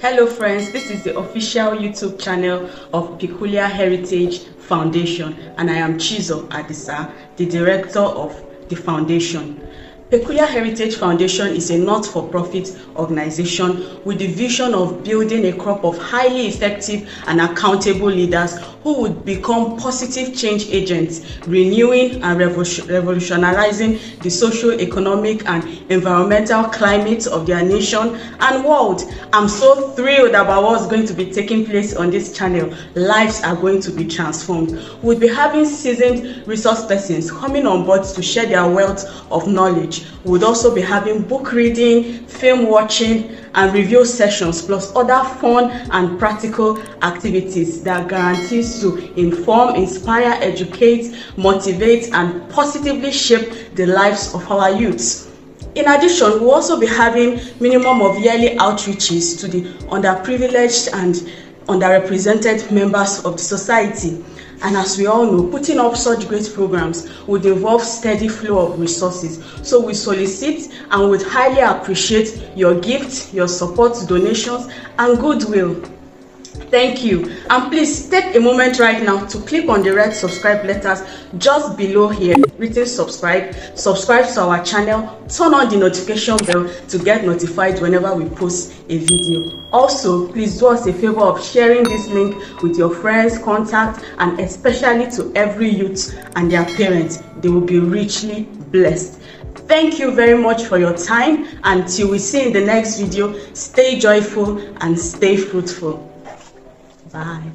Hello friends, this is the official YouTube channel of Peculiar Heritage Foundation and I am Chizo Adisa, the director of the foundation. Peculiar Heritage Foundation is a not-for-profit organization with the vision of building a crop of highly effective and accountable leaders who would become positive change agents, renewing and revolutionizing the social, economic, and environmental climate of their nation and world. I'm so thrilled about what's going to be taking place on this channel. Lives are going to be transformed. We'll be having seasoned resource persons coming on board to share their wealth of knowledge we would also be having book reading, film watching, and review sessions, plus other fun and practical activities that guarantees to inform, inspire, educate, motivate, and positively shape the lives of our youths. In addition, we'll also be having minimum of yearly outreaches to the underprivileged and underrepresented members of the society. And as we all know, putting up such great programs would involve steady flow of resources. So we solicit and would highly appreciate your gifts, your support, donations, and goodwill. Thank you. And please take a moment right now to click on the red subscribe letters just below here written subscribe. Subscribe to our channel. Turn on the notification bell to get notified whenever we post a video. Also, please do us a favor of sharing this link with your friends, contacts, and especially to every youth and their parents. They will be richly blessed. Thank you very much for your time. Until we see in the next video, stay joyful and stay fruitful. Bye.